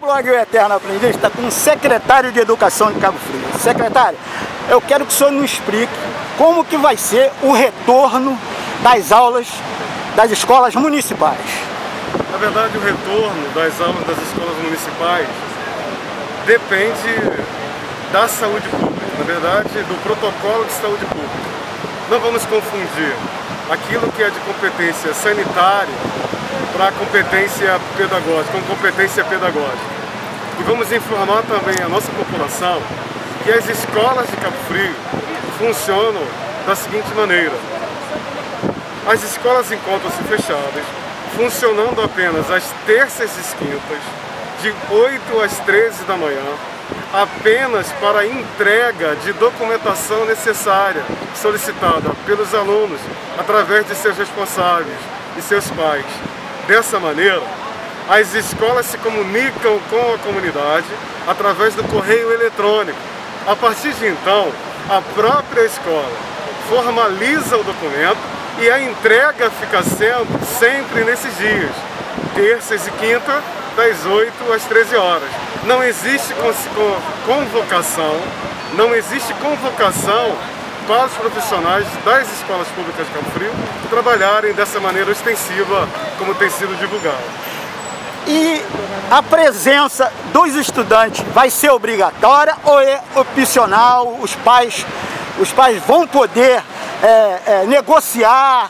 blog O Eterno Aprendiz está com o secretário de Educação de Cabo Frio. Secretário, eu quero que o senhor nos explique como que vai ser o retorno das aulas das escolas municipais. Na verdade, o retorno das aulas das escolas municipais depende da saúde pública, na verdade, do protocolo de saúde pública. Não vamos confundir aquilo que é de competência sanitária para competência pedagógica, com competência pedagógica. E vamos informar também a nossa população que as escolas de Cabo Frio funcionam da seguinte maneira. As escolas encontram-se fechadas, funcionando apenas às terças e quintas, de 8 às 13 da manhã, apenas para entrega de documentação necessária solicitada pelos alunos através de seus responsáveis e seus pais. Dessa maneira, as escolas se comunicam com a comunidade através do correio eletrônico. A partir de então, a própria escola formaliza o documento e a entrega fica sendo sempre nesses dias, terças e quinta, das 8 às 13 horas. Não existe convocação, não existe convocação para os profissionais das escolas públicas de Cabo Frio trabalharem dessa maneira extensiva como tem sido divulgado. E a presença dos estudantes vai ser obrigatória ou é opcional? Os pais, os pais vão poder é, é, negociar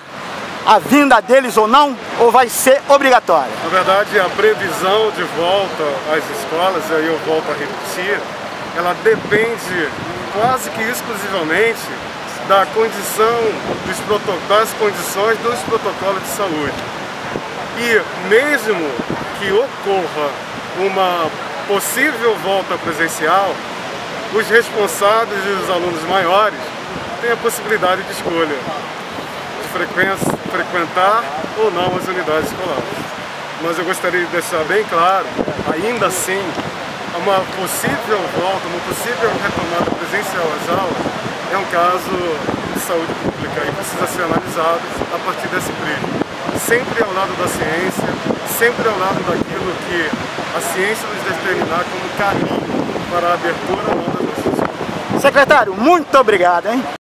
a vinda deles ou não, ou vai ser obrigatória? Na verdade, a previsão de volta às escolas, aí eu volto a repetir, ela depende quase que exclusivamente da condição dos das condições dos protocolos de saúde. E mesmo que ocorra uma possível volta presencial, os responsáveis e os alunos maiores têm a possibilidade de escolha frequentar ou não as unidades escolares. Mas eu gostaria de deixar bem claro, ainda assim, uma possível volta, uma possível retomada presencial às aulas é um caso de saúde pública e precisa ser analisado a partir desse prisma. Sempre ao lado da ciência, sempre ao lado daquilo que a ciência nos determinar como caminho para a abertura das nossas escolas. Secretário, muito obrigado, hein?